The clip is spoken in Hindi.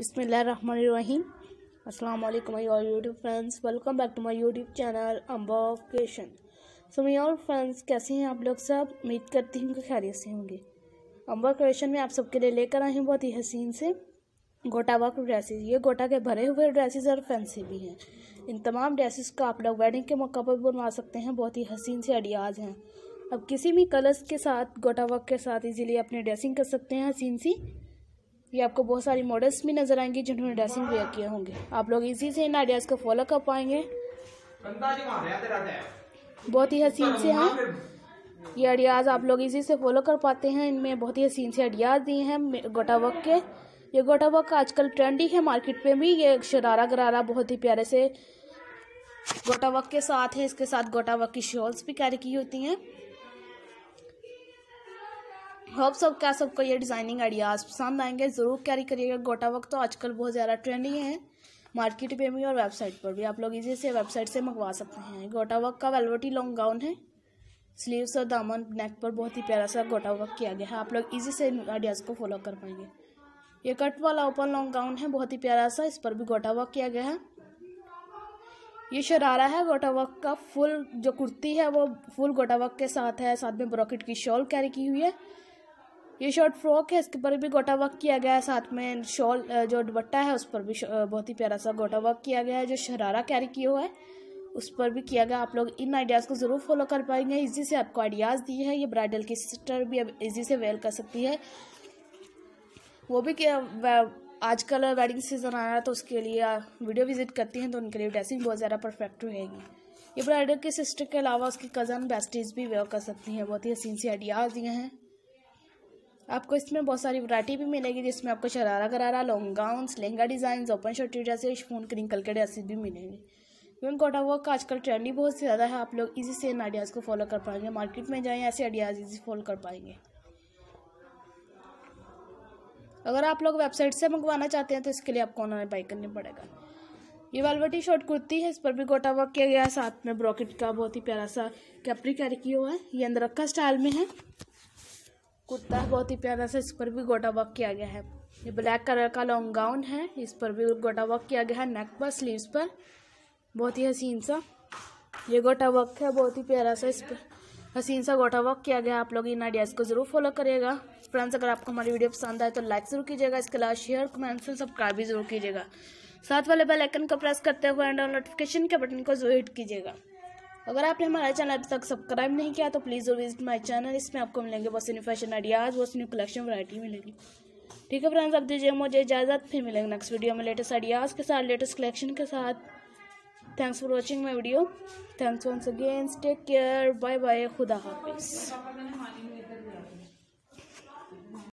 बिसमीम अस्सलाम वालेकुम my all YouTube friends welcome back to my YouTube channel Amba creation so my all friends कैसे हैं आप लोग सब? उम्मीद करती हूँ कि खैरियत से होंगे। अम्बा क्रिएशन में आप सबके लिए लेकर आई हूँ बहुत ही हसीन से गोटा वर्क ड्रेसेस ये गोटा के भरे हुए ड्रेसेस और फैंसी भी हैं। इन तमाम ड्रेसेस को आप लोग वेडिंग के मौका पर बनवा सकते हैं। बहुत ही हसीन से आइडियाज़ हैं। अब किसी भी कलर्स के साथ, गोटा वर्क के साथ इजीली अपनी ड्रेसिंग कर सकते हैं हसीन सी। ये आपको बहुत सारी मॉडल्स भी नज़र आएँगी जिन्होंने ड्रेसिंग वेयर किए होंगे। आप लोग इसी से इन आइडियाज़ को फॉलो कर पाएँगे। बहुत ही हसीन से हैं। ये आइडियाज़ आप लोग इसी से फॉलो कर पाते हैं। इनमें बहुत ही हसीन से आइडियाज़ दिए हैं गोटा वर्क के। ये गोटा वर्क आजकल ट्रेंडी है मार्केट पे भी। ये शरारा गरारा बहुत ही प्यारे से गोटा वर्क के साथ है। इसके साथ गोटा वर्क की शॉल्स भी कैरी की होती हैं। होप सब क्या सबको ये डिज़ाइनिंग आइडियाज़ पसंद आएँगे, ज़रूर कैरी करिएगा। गोटा वक्त तो आजकल बहुत ज़्यादा ट्रेंडी है। मार्केट पे भी और वेबसाइट पर भी। आप लोग इजी से वेबसाइट से मंगवा सकते हैं। गोटा वर्क का वेलवेटी लॉन्ग गाउन है। स्लीव्स और दामन नेक पर बहुत ही प्यारा सा गोटा वर्क किया गया है। आप लोग इजी से आइडियाज़ को फॉलो कर पाएँगे। ये कट वाला ओपन लॉन्ग गाउन है। बहुत ही प्यारा सा, इस पर भी गोटा वर्क किया गया है। ये शरारा है गोटा वर्क का। फुल जो कुर्ती है, वो फुल गोटा वर्क के साथ है। साथ में ब्रॉकेट की शॉल कैरी की हुई है। ये शॉर्ट फ्रॉक है, इसके ऊपर भी गोटा वर्क किया गया है, साथ में शॉल जो दुपट्टा है, उस पर भी बहुत ही प्यारा सा गोटा वर्क किया गया है, जो शरारा कैरी किया हुआ है, उस पर भी किया गया, आप लोग इन आइडियाज़ को ज़रूर फॉलो कर पाएँगे। इजी से आपको आइडियाज़ दिए हैं, ये ब्राइडल की सिस्टर भी अब इजी से वेयर कर सकती है। वो भी क्या आजकल वेडिंग सीज़न आया तो उसके लिए वीडियो विज़िट करती हैं तो उनके लिए ड्रेसिंग बहुत ज़्यादा परफेक्ट रहेगी। ये ब्राइडल की सिस्टर के अलावा उसकी कज़न बेस्टीज़ भी वेयर कर सकती हैं, बहुत ही हसीन सी आइडियाज़ दिए हैं। आपको इसमें बहुत सारी वैरायटी भी मिलेगी, जिसमें आपको शरारा करारा long gowns lehenga design open शर्टी dresses फ़ोन क्रिंकल के ड्रेसेस भी मिलेंगे। क्योंकि कोटा वर्क का आजकल ट्रेंडी बहुत ज़्यादा है, आप लोग इजी से इन आइडियाज़ को फॉलो कर पाएँगे मार्केट में जाएँ, ऐसे आइडियाज़ इजी फॉलो कर पाएँगे। अगर आप लोग वेबसाइट से मंगवाना चाहते हैं तो इसके लिए आपको ऑनलाइन बाई करनी पड़ेगा। ये वेलवेटी शॉर्ट कुर्ती है, इस पर भी गोटा वर्क किया गया है, साथ में ब्रॉकेट का बहुत ही प्यारा सा कैप्री कैरी किया हुआ है, ये अंदर रखा स्टाइल में है। कुर्ता बहुत ही प्यारा सा, इस पर भी गोटा वर्क किया गया है। ये ब्लैक कलर का लॉन्ग गाउन है, इस पर भी गोटा वर्क किया गया है नेक पर स्लीव्स पर। बहुत ही हसीन सा। ये गोटा वर्क है, बहुत ही प्यारा सा, इस पर हसीन सा गोटा वर्क किया गया आप लोग इन आइडियाज़ को ज़रूर फॉलो करिएगा। फ्रेंड्स अगर आपको हमारी वीडियो पसंद आए तो लाइक ज़रूर कीजिएगा। इसके अलावा शेयर कमेंट्स और सब्सक्राइब भी ज़रूर कीजिएगा। साथ वाले बेल आइकन को प्रेस करते हुए एंड नोटिफिकेशन के बटन को ज़रूर हिट कीजिएगा। अगर आपने हमारा चैनल अभी तक सब्सक्राइब नहीं किया तो प्लीज़ विज़िट माई चैनल इसमें आपको मिलेंगे बहुत न्यू फ़ैशन आइडियाज़ बहुत न्यू कलेक्शन वैरायटी मिलेगी। ठीक है फ्रेंड्स अब दीजिए मुझे इजाज़त, फिर मिलेंगे नेक्स्ट वीडियो में लेटेस्ट आइडियाज़ के साथ लेटेस्ट कलेक्शन के साथ। Thanks for watching my video thanks once again take care bye bye खुदा हाफिज़